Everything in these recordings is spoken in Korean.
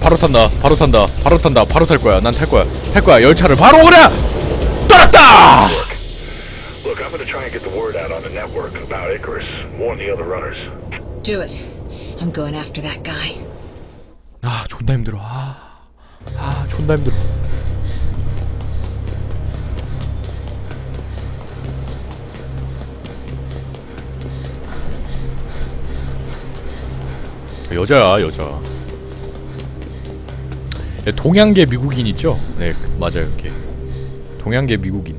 바로 탄다 바로 탄다 바로 탄다 바로 탈 거야 난 탈 거야 탈 거야 열차를 바로 그냥 떠났다 Look, I'm gonna try and get the word out on the network about Icarus. Warn the other runners. Do it. I'm going after that guy. 아 존나 힘들어 아, 아 존나 힘들어 여자야 여자 네, 동양계 미국인 있죠? 네 그- 맞아요 이렇게 동양계 미국인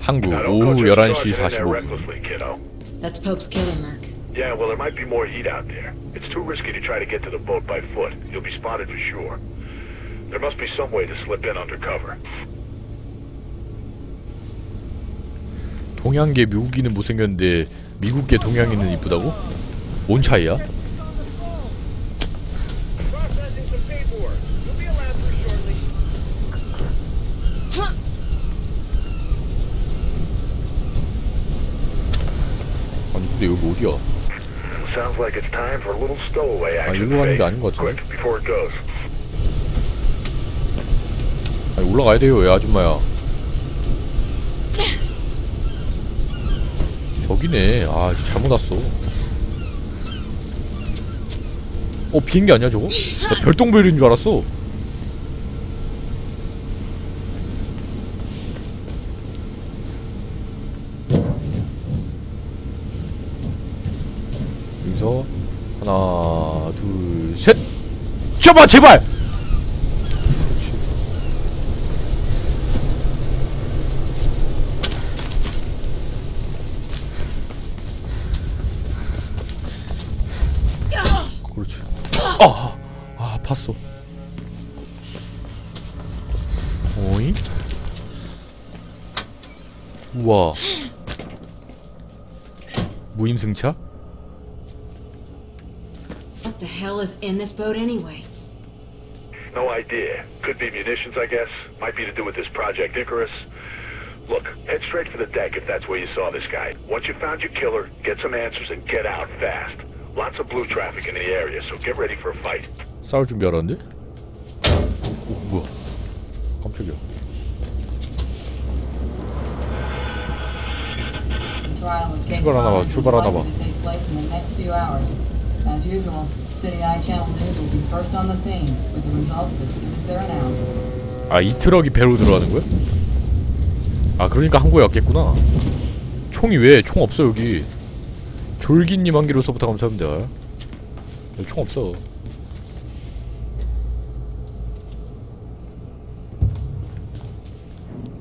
한국 오후 just 11시 charging in there 45분 recklessly, kiddo. That's Pope's killer, Merc. Yeah, well, there might be more heat out there. It's too risky to try to get to the boat by foot. You'll be spotted for sure. There must be some way to slip in undercover. 동양계 미국인은 못생겼는데 미국계 동양인은 이쁘다고? 뭔 차이야? 아니 근데 여기 어디야? Action. 일로 가는 게. 아닌 것 같은데? 아니 올라가야 돼요 야 아줌마야 저기네. 아 잘못 왔어. 어 비행기 아니야 저거? 나 별똥별인 줄 알았어. 여기서 하나 둘셋! 잡아 제발 우와. 무임승차? What the hell is in this boat anyway? No idea. Could be munitions, I guess. Might be to do with this Project Icarus. Look, head straight for the deck if that's where you saw this guy. Once you found your killer, get some answers and get out fast. Lots of blue traffic in the area, so get ready for a fight. 싸울 준비하라는데? 오, 뭐야. 깜짝이야. 출발하나 봐, 출발하나 봐. As usual, City Eye Channel News will be first on the scene with the results as soon as they're announced. 아, 이 트럭이 배로 들어가는 거야? 아, 그러니까 한국에 왔겠구나. 총이 왜? 총 없어, 여기. 졸기님 한 개로서부터 감사합니다. 여기 총 없어.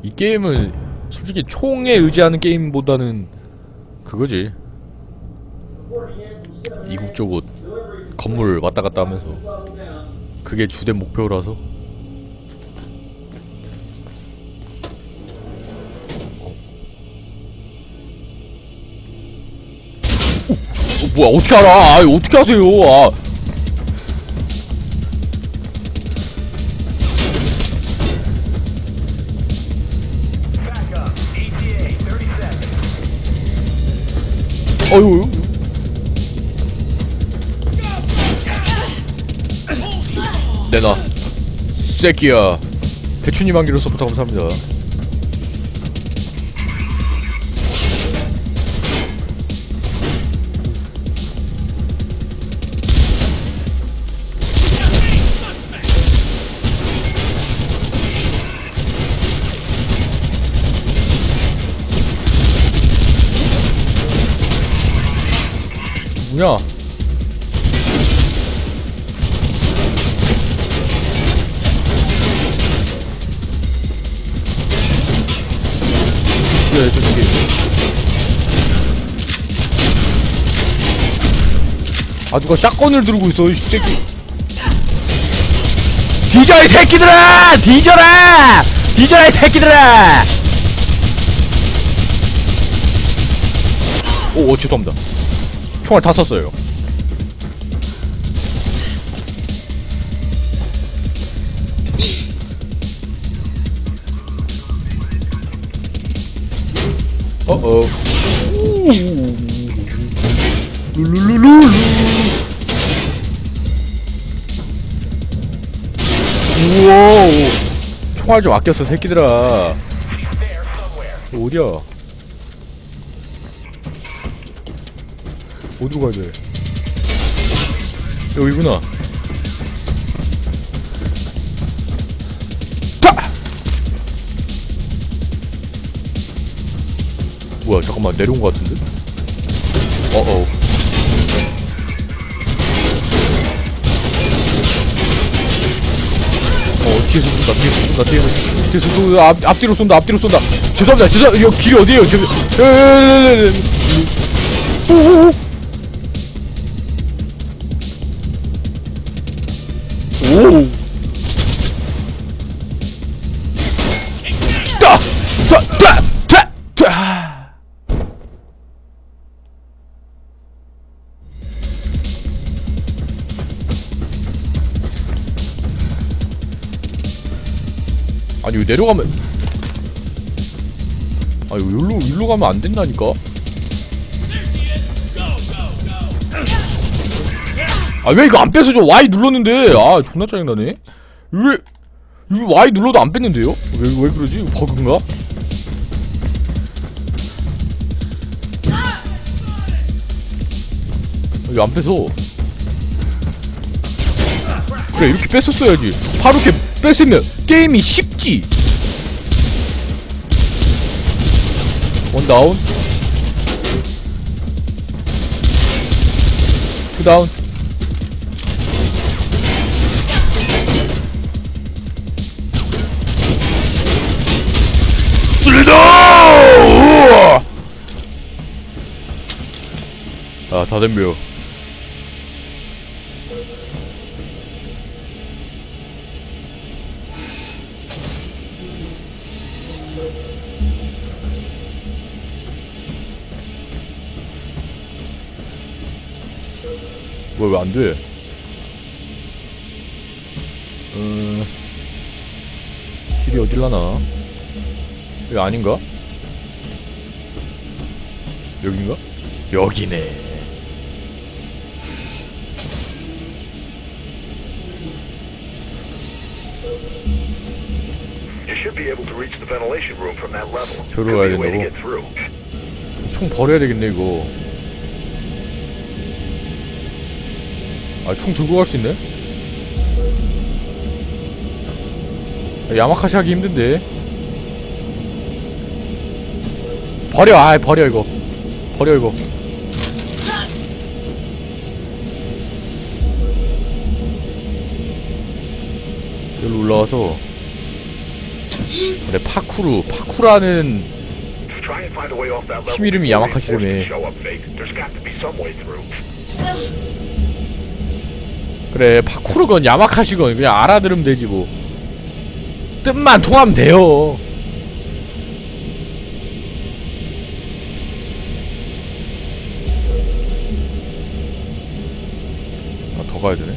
이 게임은 솔직히 총에 의지하는 게임보다는 그거지. 이국적으로 건물 왔다 갔다 하면서. 그게 주된 목표라서. 어, 뭐야 어떻게 알아? 아 어떻게 하세요? 아 어휴. 내놔. 새끼야. 배추님 한 개로서부터 감사합니다 그래 저 새끼 아 누가 샷건을 들고 있어 이 새끼. 뒤져 이 새끼들아! 뒤져라! 뒤져라 이 새끼들아! 오, 오 죄송합니다 총알 다 썼어요. 어어. 룰루루루루 우와. 총알 좀 아꼈어 새끼들아. 어디 어디로 가야 돼 여기구나. 타! 뭐야 잠깐만 내려온 것 같은데? 어어. 어 뒤에서 쏜다 뒤에서 쏜다 뒤에서 뒤에서 쏜다 앞, 앞뒤로 쏜다 앞뒤로 쏜다. 죄송합니다 죄송 이거 길이 어디에요? 죄송 오 내려가면 아니 왜 일로 가면 안 된다니까 아 왜 이거 안 뺏어줘 Y 눌렀는데 아 존나 짜증나네 왜왜 Y 눌러도 안 뺐는데요? 왜, 왜 그러지? 버그인가? 왜안 뺏어? 그래 이렇게 뺐었어야지 바로 이렇게 뺐으면 게임이 쉽지 원 다운. 투 다운. 뚫리다 아다 덤벼 왜왜안 돼? 음, 길이 어딜라나? 여기 아닌가? 여긴가? 여기네. 저로 가야 된다고? 총 버려야 되겠네 이거. 아 총 들고 갈 수 있네? 아, 야마카시 하기 힘든데. 버려, 아 버려 이거. 버려 이거. 여기로 올라와서 파쿠라는 way off that level. 팀 이름이 야마카시라며. 그래 파쿠르건 야마카시건 그냥 알아들으면 되지 뭐. 뜻만 통하면 돼요. 아 더 가야 되네.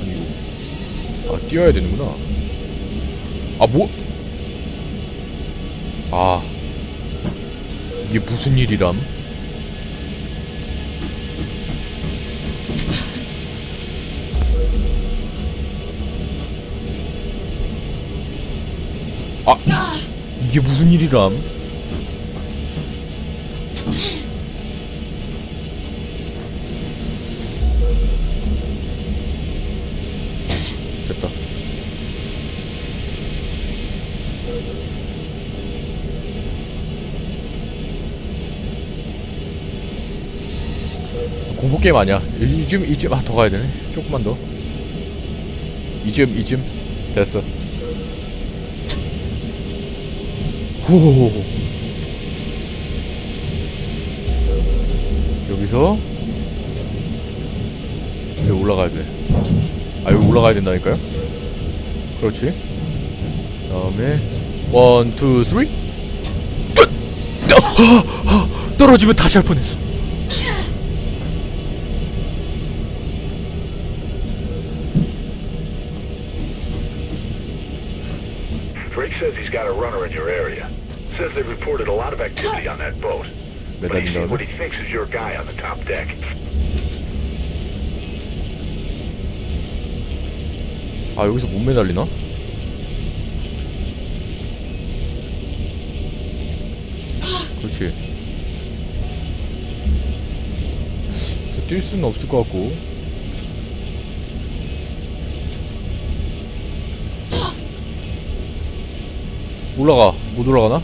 아니 이거. 아 뛰어야 되는구나. 아 뭐? 아 이게 무슨 일이람? 아 이게 무슨 일이람? 게임 아니야. 이- 이쯤 이쯤 아 더 가야 되네. 조금만 더. 이쯤 이쯤 됐어. 호호호. 여기서 여기 올라가야 돼. 아 여기 올라가야 된다니까요? 그렇지. 다음에 one, two, three. 뜨! 떠! 떨어지면 다시 할 뻔했어. says he's got a runner in your area. Says they've reported a lot of activity on that boat. But he's seen what he 매달린다고? thinks is your guy on the top deck. 아 여기서 못 매달리나? 그렇지 그래서 뛸 수는 없을 것 같고 올라가 못 올라가나?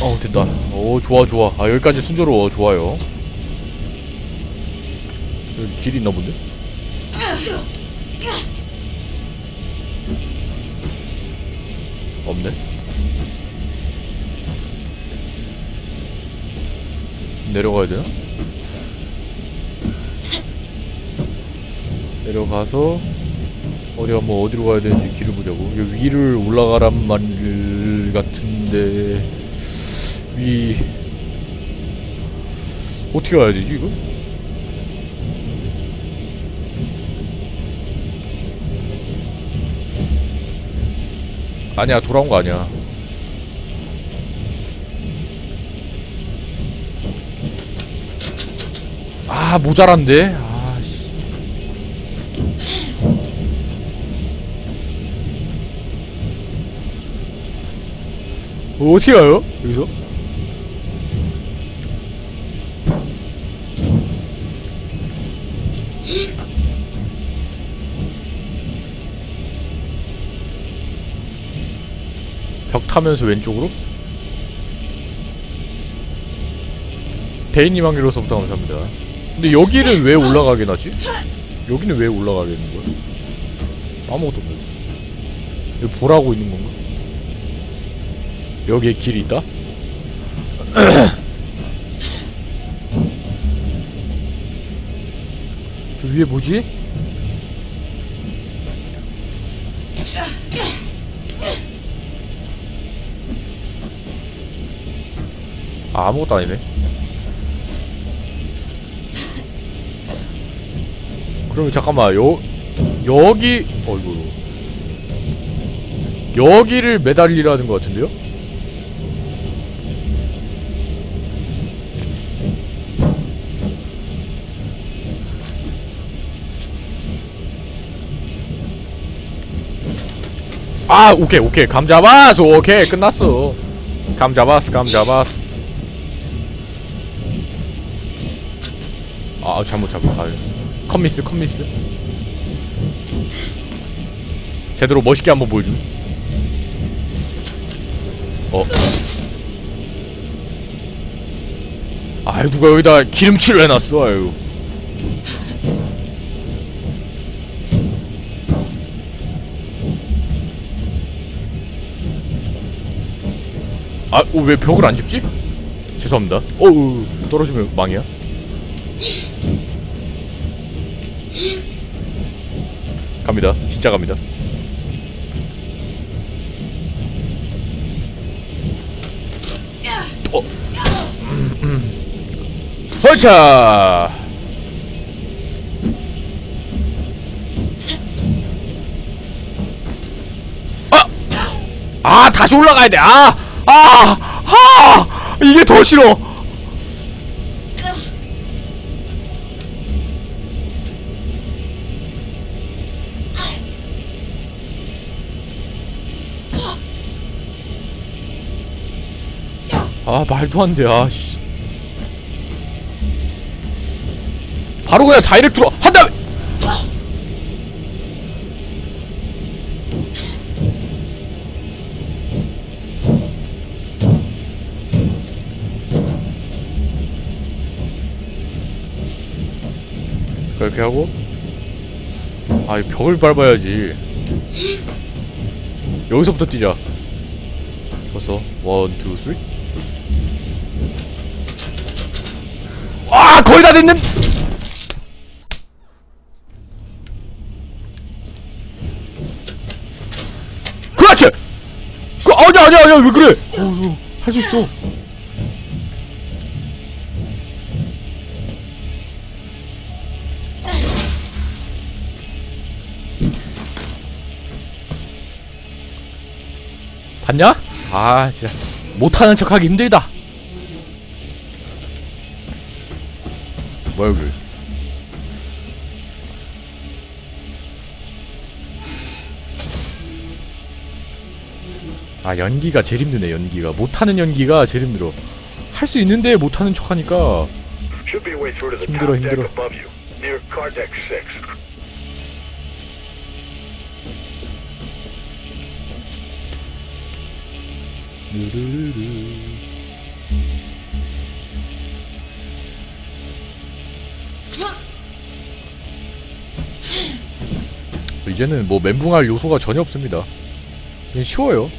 어 됐다 오 좋아 좋아 아 여기까지 순조로워 좋아요 여기 길 있나 본데? 없네. 내려가야 되나? 내려가서 어디가 뭐 어디로 가야 되는지 길을 보자고. 위를 올라가란 말 같은데 위 어떻게 가야 되지 이거? 아니야 돌아온 거 아니야 아 모자란데 어, 어떻게 가요 여기서 벽 타면서 왼쪽으로? 대인님 한 개로서부터 감사합니다. 근데 여기는 왜 올라가게 나지? 여기는 왜 올라가게 되는 거야? 아무것도 없네. 여기 보라고 있는 건가? 여기에 길이 있다? 저 위에 뭐지? 아, 아무것도 아니네. 그러면 잠깐만 여 여기 어이구 여기를 매달리라는 것 같은데요? 아 오케이 오케이. 감 잡았어. 오케이 끝났어. 감 잡았어 감 잡았어. 아 잘못 잘못 아 컴미스 컴미스. 제대로 멋있게 한번 보여줌 어. 아유 누가 여기다 기름칠을 해놨어 아유 아, 어, 왜 벽을 안 짚지? 죄송합니다. 어우, 떨어지면 망이야. 갑니다. 진짜 갑니다. 어. 허차! 아! 아, 다시 올라가야 돼. 아! 아! 아! 이게 더 싫어. 아 말도 안 돼. 아 씨. 바로 그냥 다이렉트로 한 그렇게 하고 아, 이 벽을 밟아야지. 여기서부터 뛰자. 벌써 one, two, three. 아, 거의 다 됐는. 그렇지. 그 아니야, 아니야, 아니야, 왜 그래? 어, 할수 있어. 봤냐? 아 진짜. 못하는 척하기 힘들다. 뭐야 여기? 아 연기가 제일 힘드네 연기가. 못하는 연기가 제일 힘들어. 할 수 있는데 못하는 척하니까. 힘들어, 힘들어. Deck 6. 이제는 뭐 멘붕할 요소가 전혀 없습니다 그냥 쉬워요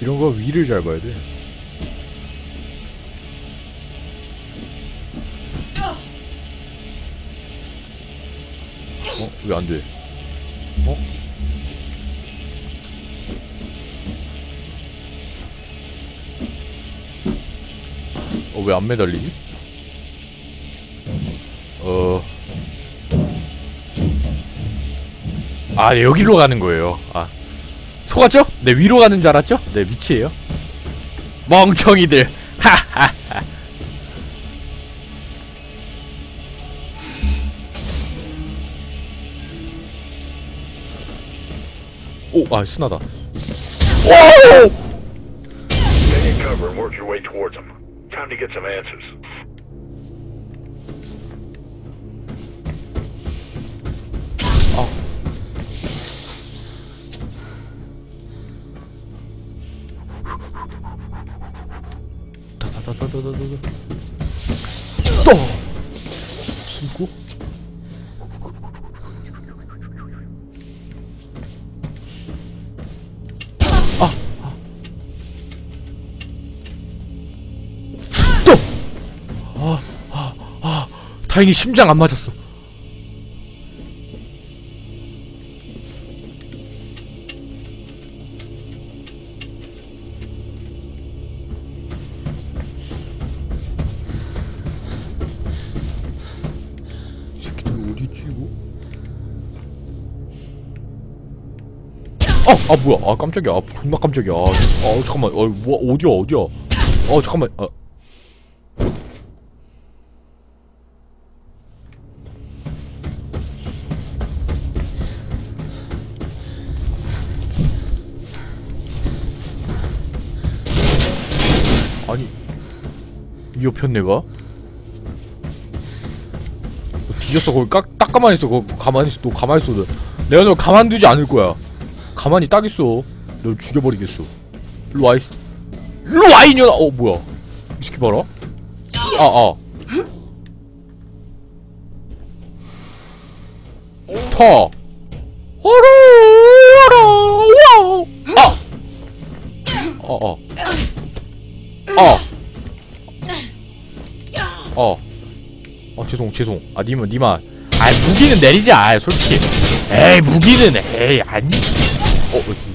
이런 거 위를 잘 봐야 돼 어? 왜 안 돼? 어? 어, 왜 안 매달리지? 어... 아, 네, 여기로 가는 거예요. 아. 속았죠? 네, 위로 가는 줄 알았죠? 네, 밑이에요. 멍청이들. 하하하. 오, 아, 순하다. 오! Stay in cover and work your way towards them. Time to get some answers. 아. 다다다다다다다. 또 숨고. 다행히 심장 안 맞았어. 어! 아 뭐야? 아 깜짝이야. 아, 존나 깜짝이야. 아, 아 잠깐만. 어 뭐 어디야 어디야? 아 잠깐만. 아 아니 이 옆편 내가? 뒤졌어 거기. 깍, 딱 가만히 있어 거기. 가만히 있어 너 가만히 있어. 너. 내가 너 가만두지 않을 거야. 가만히 딱 있어. 너 죽여버리겠어. 일로 와이 일로 와 이년아. 어 뭐야? 이 새끼 봐라. 아아. 타. 어라 어라 와우 아어 어. 어. 어. 어 죄송 죄송. 아 니만 니만 아 무기는 내리자 아 솔직히. 에이 무기는 에이 아니지 어 어, 씨.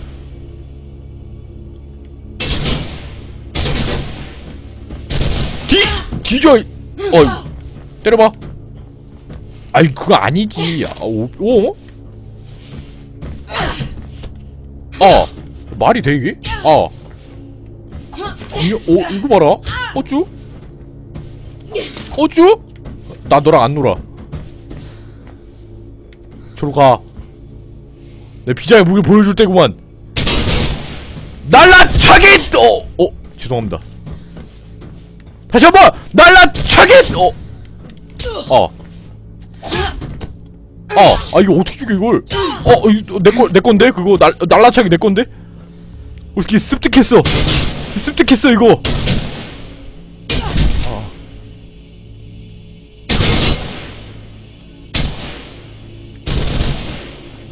뒤 뒤져 이- 어 때려봐. 아이 그거 아니지. 아, 오, 어? 어. 말이 돼 이게? 어 이, 어 이거 봐라 어쭈 어쭈 나 너랑 안 놀아. 저로 가. 내 비자의 무기 보여줄 때구만. 날라차기! 어, 어, 죄송합니다. 다시 한 번! 날라차기! 어, 어. 어, 아, 이거 어떻게 죽여, 이걸? 어, 이거 내 거, 내 건데? 그거 날, 날라차기 내 건데? 어떻게 습득했어. 습득했어, 이거. 어.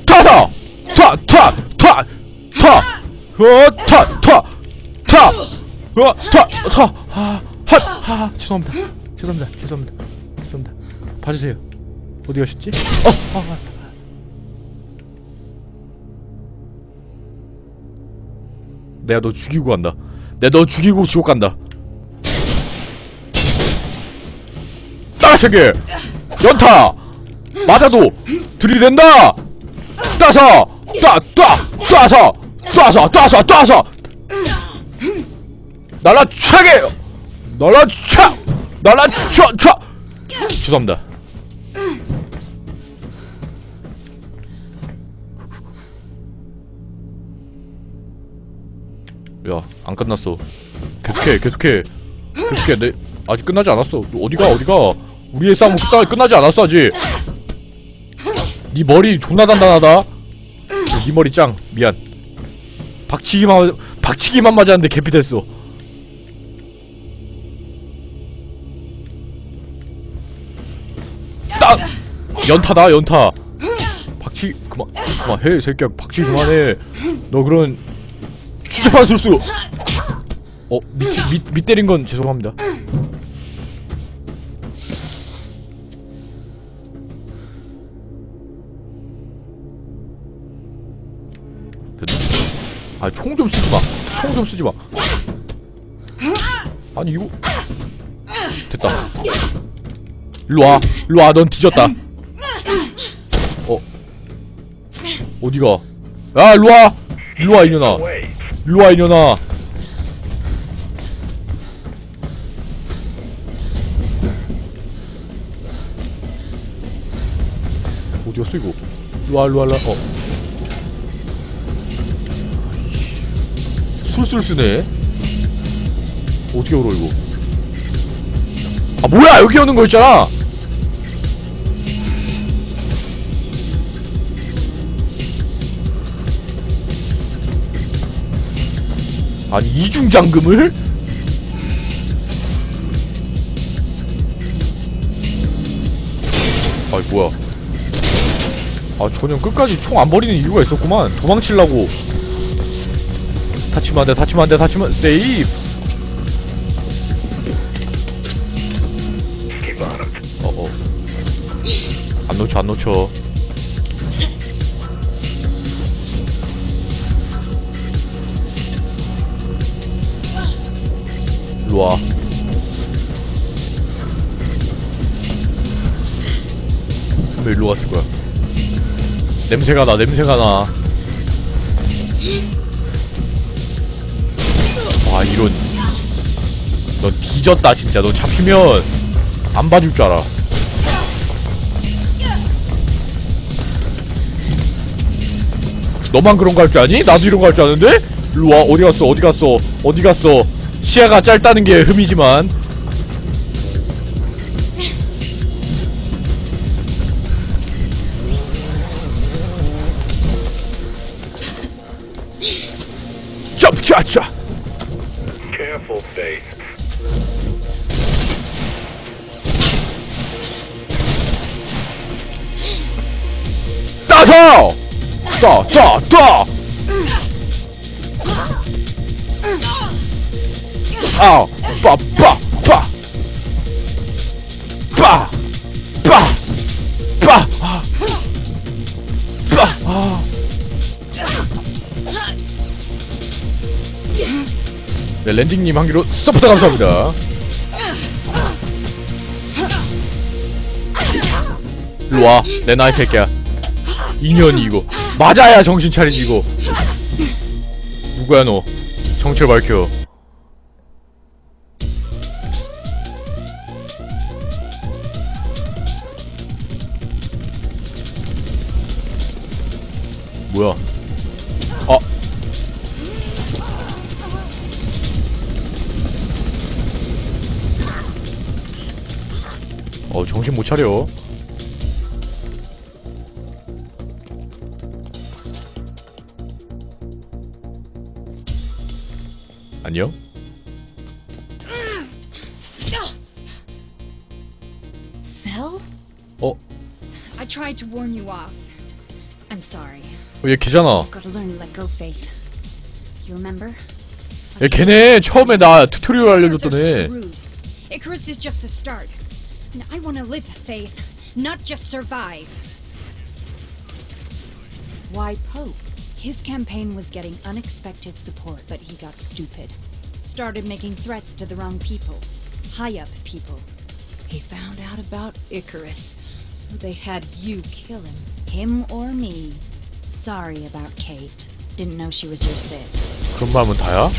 타사! 타! 타! 타! 타! 어! 죄송합니다. 죄송합니다. 죄송합니다. 죄송합니다. 봐주세요. 어디 가셨지? 어! 아, 아. 내가 너 죽이고 간다. 내가 너 죽이고 지옥 간다. 따라차게! 연타! 맞아도 들이댄다! 따서! 따따 따서! 따서! 따서! 따서! 날라차게! 날라차! 날라차차! 죄송합니다 야 안 끝났어. 계속해 계속해. 계속해. 내 아직 끝나지 않았어. 어디가 어디가? 우리의 싸움은 끝나, 끝나지 않았어 아직. 네 머리 존나 단단하다. 네 머리 짱. 미안. 박치기만 맞- 박치기만 맞았는데 개피 됐어. 딱 연타다 연타. 박치 그만 그만해 새끼야. 박치 그만해. 너 그런 추잡한 술수. 어 밑, 밑, 밑 때린 건 죄송합니다. 아 총 좀 쓰지 마 총 좀 쓰지 마. 아니 이거. 됐다. 일로와. 일로와. 넌 뒤졌다. 어. 어디가? 야 일로와. 일로와 이년아. 일로와 이년아. 어디갔어 이거? 일로와 일로와 일로와. 어. 술술 쓰네. 어떻게 열어 이거? 아 뭐야! 여기 오는 거 있잖아 아니 이중 잠금을? 아이 뭐야. 아 전혀 끝까지 총 안 버리는 이유가 있었구만. 도망치려고. 다치면 안돼 다치면 안돼 다치면 him. 어어. 안 놓쳐 안 놓쳐 일로와 왜 일로 갔을 거야. 냄새가 나 냄새가 나와 이런. 너 뒤졌다 진짜. 너 잡히면 안 봐줄 줄 알아. 너만 그런 거 할 줄 아니? 나도 이런 거 할 줄 아는데? 일로와. 어디 갔어? 어디 갔어? 어디 갔어 시야가 짧다는 게 흠이지만. 점차차. 따서! 따따따 빠 빠 빠 빠 빠 빠 아. 빠 아. 네, 랜딩님 한 개로 서포터 감사합니다. 일로와, 내 나이 새끼야. 인연이 이거. 맞아야 정신 차리지 이거. 누구야 너? 정체를 밝혀. 차려. 안녕? 어? I tried to warn you off. I'm sorry. 어, 얘 걔잖아. Got to learn to let go, Faith. You remember? 얘 걔네 처음에 나 튜토리얼 알려줬던 애. Icarus is just the start. And I want to live, Faith, not just survive. Why Pope? His campaign was getting unexpected support, but he got stupid. Started making threats to the wrong people. High up people. He found out about Icarus, so they had you kill him. Him or me. sorry about Kate. Didn't know she was your sis. 그런 마음은 다야?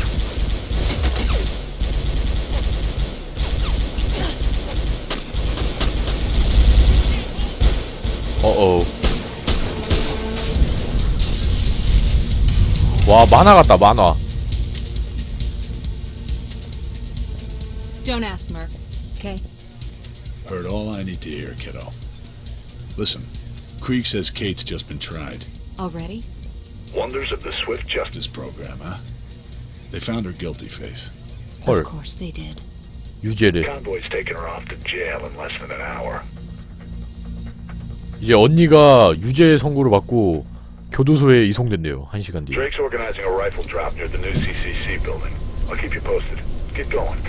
어어 와 만화 같다 만화 Don't ask, Merc. Okay? Heard all I need to hear, kiddo. Listen, Krieg says Kate's just been tried. Already? Wonders of the swift justice. This program, huh? They found her guilty, Faith. 헐 Of course they did. 유죄래 Convoy's taking her off to jail in less than an hour. 이제 언니가 유죄 선고를 받고 교도소에 이송된대요 한 시간 뒤에 Drake's organizing a rifle drop near the new CCC building. I'll keep you posted. Get going.